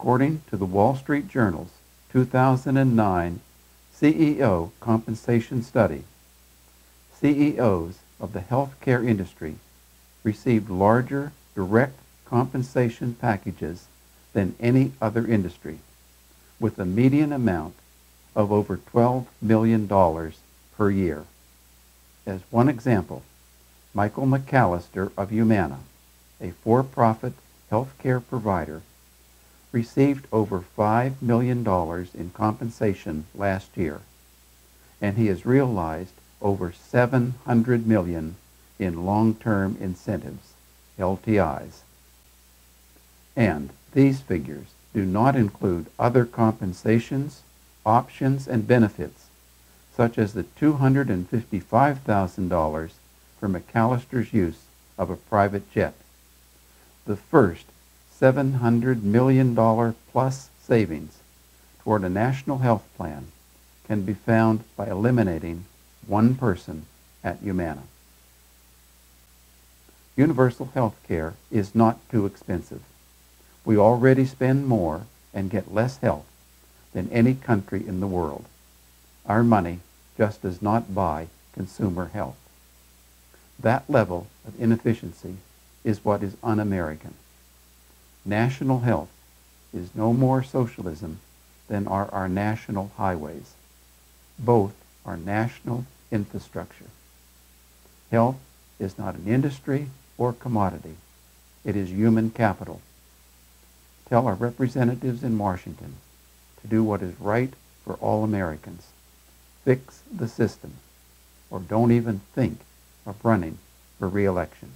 According to the Wall Street Journal's 2009 CEO compensation study, CEOs of the healthcare industry received larger direct compensation packages than any other industry, with a median amount of over $12 million per year. As one example, Michael McCallister of Humana, a for-profit healthcare provider, received over $5 million in compensation last year, and he has realized over 700 million in long-term incentives, LTIs. And these figures do not include other compensations, options, and benefits, such as the $255,000 for McCallister's use of a private jet. The first $700 million plus savings toward a national health plan can be found by eliminating one person at Humana. Universal health care is not too expensive. We already spend more and get less health than any country in the world. Our money just does not buy consumer health. That level of inefficiency is what is un-American. National health is no more socialism than are our national highways. Both are national infrastructure. Health is not an industry or commodity. It is human capital. Tell our representatives in Washington to do what is right for all Americans. Fix the system, or don't even think of running for reelection.